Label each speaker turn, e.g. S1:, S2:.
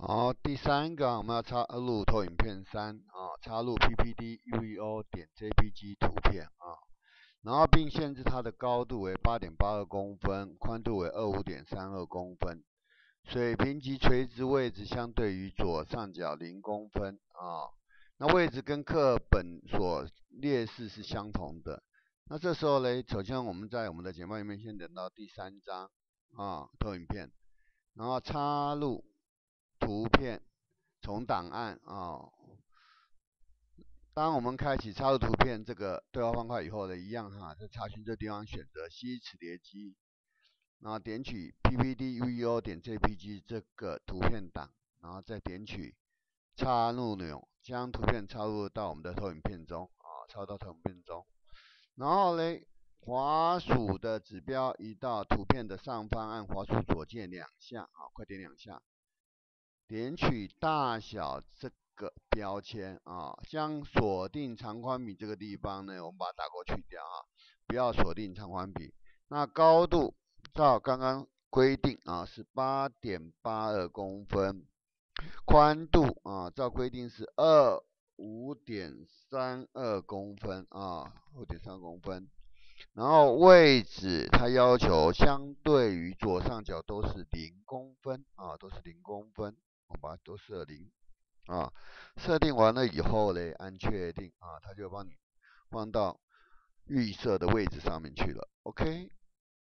S1: 好，第三个我们要插入投影片三啊，插入 PPT UVO 点 JPG 图片啊，然后并限制它的高度为八点八二公分，宽度为二五点三二公分，水平及垂直位置相对于左上角零公分啊，那位置跟课本所列示是相同的。那这时候呢，首先我们在我们的简报里面先等到第三张啊投影片，然后插入。图片从档案啊，当我们开启插入图片这个对话方块以后呢，一样哈，在查询这地方选择吸磁碟机，然后点取 PPTVO 点 JPG 这个图片档，然后再点取插入钮，将图片插入到我们的投影片中啊，插入到投影片中，然后嘞，滑鼠的指标移到图片的上方，按滑鼠左键两下啊，快点两下。点取大小这个标签啊，将锁定长宽比这个地方呢，我们把它打过去掉啊，不要锁定长宽比。那高度照刚刚规定啊，是八点八二公分，宽度啊，照规定是二五点三二公分啊，五点三公分。然后位置它要求相对于左上角都是零公分啊，都是零公分。啊都设零啊，设定完了以后呢，按确定啊，它就帮你放到预设的位置上面去了。OK。